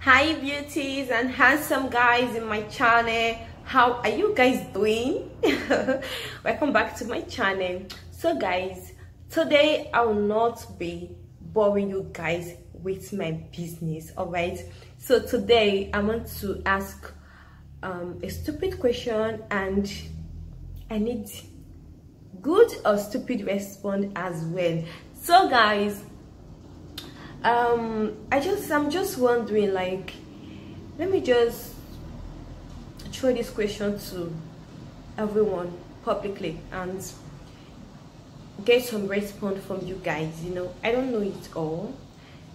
hi beauties and handsome guys in my channel. How are you guys doing? Welcome back to my channel. So guys today i will not be boring you guys with my business all right so today i want to ask um, a stupid question and i need good or stupid response as well. So guys um i just i'm just wondering like let me just throw this question to everyone publicly and get some response from you guys you know? I don't know it all.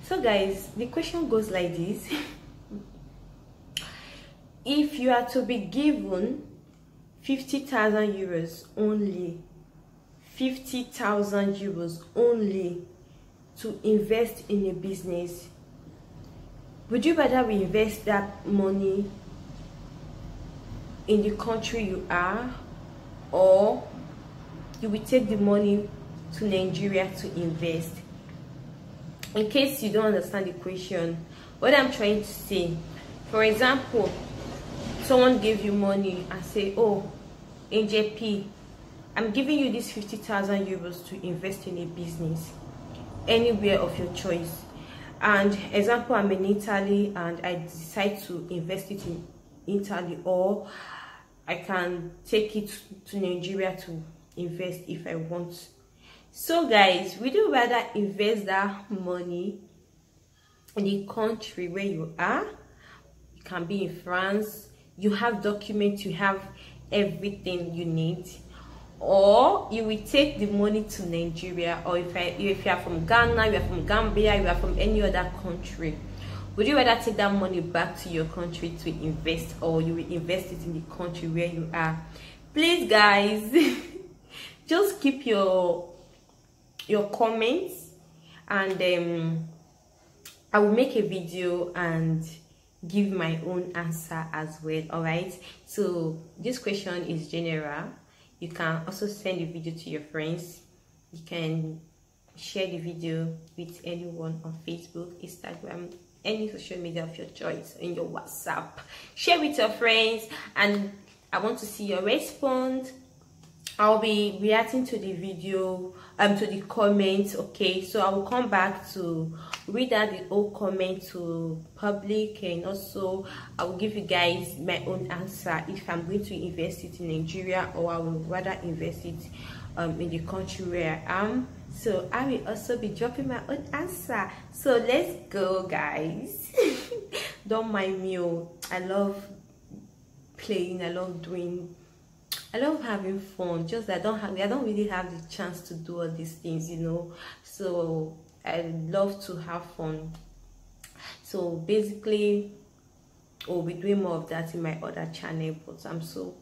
So guys the question goes like this. If you are to be given 50,000 euros only 50,000 euros only to invest in a business. Would you rather invest that money in the country you are or you will take the money to Nigeria to invest? In case you don't understand the question what I'm trying to say for example someone gave you money and say oh NJP I'm giving you this 50,000 euros to invest in a business anywhere of your choice. And example i'm in italy and i decide to invest it in italy or i can take it to nigeria to invest if i want. So guys would you rather invest that money in the country where you are? You can be in france. You have documents you have everything you need or you will take the money to Nigeria or if, I, if you are from Ghana, you are from Gambia, you are from any other country would you rather take that money back to your country to invest or you will invest it in the country where you are? Please guys just keep your your comments and um, I will make a video and give my own answer as well all right so this question is general you can also send the video to your friends. You can share the video with anyone on facebook instagram any social media of your choice in your whatsapp. Share with your friends and i want to see your response I'll be reacting to the video, um, to the comments, okay? So I will come back to read out the old comment to public and also I will give you guys my own answer if I'm going to invest it in Nigeria or I will rather invest it um, in the country where I am. So I will also be dropping my own answer. So let's go, guys. Don't mind me, oh. I love playing, I love doing I love having fun. Just I don't have, I don't really have the chance to do all these things, you know. So I love to have fun. So basically, we'll be doing more of that in my other channel. But I'm so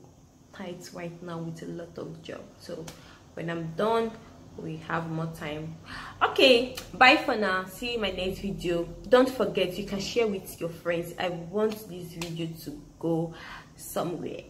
tight right now with a lot of job. So when I'm done, we have more time okay bye for now see you in my next video don't forget you can share with your friends i want this video to go somewhere